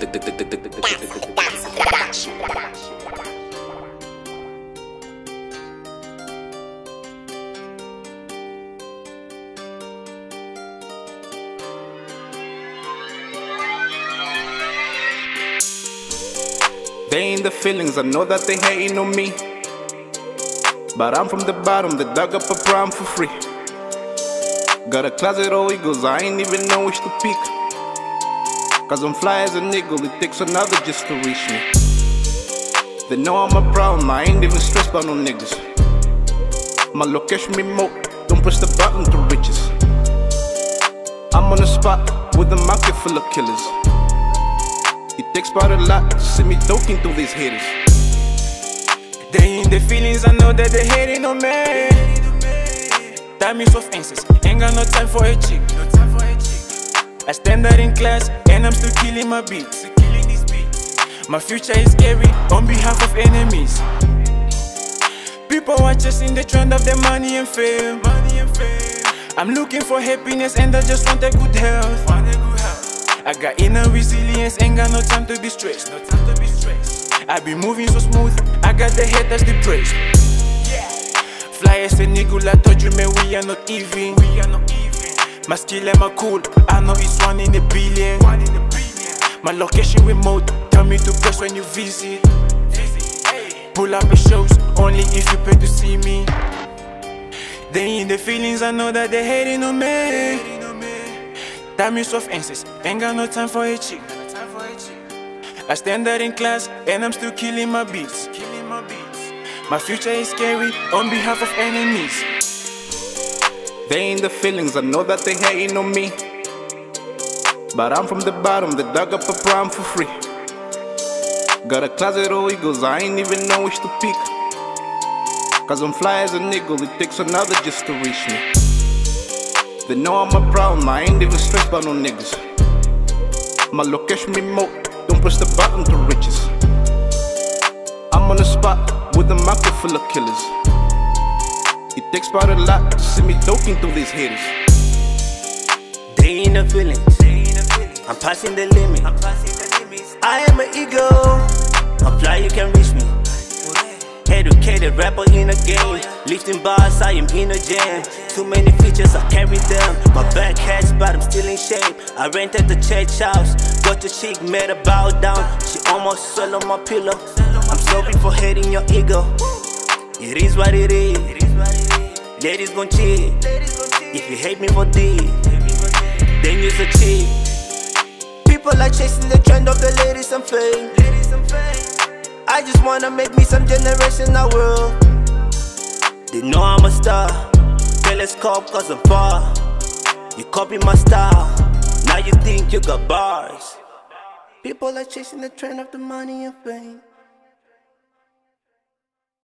They ain't the feelings, I know that they hating on me. But I'm from the bottom, they dug up a prom for free. Got a closet of eagles, I ain't even know which to pick. Cause I'm fly as an eagle, it takes another just to reach me. They know I'm a problem, I ain't even stressed about no niggas. My location remote, don't push the button to riches. I'm on the spot with a market full of killers. It takes about a lot to see me talking to these haters. They in the feelings, I know that they hating on me. Time is offenses, ain't got no time for a chick. I stand out in class and I'm still killing my beats. My future is scary on behalf of enemies. People are chasing the trend of the money and fame. I'm looking for happiness and I just want a good health. I got inner resilience, ain't got no time to be stressed. No time to be stressed. I be moving so smooth, I got the haters depressed. Fly as a I told you, man, we are not even. My skill and my cool, I know it's one in a billion. One in a billion. My location remote, tell me to press when you visit. Pull up the shows, only if you pay to see me. They in the feelings, I know that they hating on me. Time is of answers, ain't got no time for a chick. I stand out in class and I'm still killing my beats. My future is scary on behalf of enemies. They ain't the feelings, I know that they hating on me. But I'm from the bottom, they dug up a prom for free. Got a closet of eagles, I ain't even know which to pick. Cause I'm fly as an eagle, it takes another just to reach me. They know I'm a problem, I ain't even stressed about no niggas. My location remote, don't push the button to riches. I'm on the spot with a market full of killers. It takes about a lot to see me talking through these haters. They in the feelings. I'm passing the limit. I am an ego. I'm fly, you can reach me. Educated rapper in a game. Lifting bars, I am in a jam. Too many features, I carry them. My back hurts, but I'm still in shape. I rented the church house. Got the chick, made her bow down. She almost swallowed my pillow. I'm sorry for hating your ego. It is what it is. Ladies gon' cheat. If you hate me for this, then you're a cheat. People are chasing the trend of the ladies and fame. I just wanna make me some generational world. They know I'm a star. Telescope cause I'm far. You copy my style. Now you think you got bars. People are chasing the trend of the money and fame.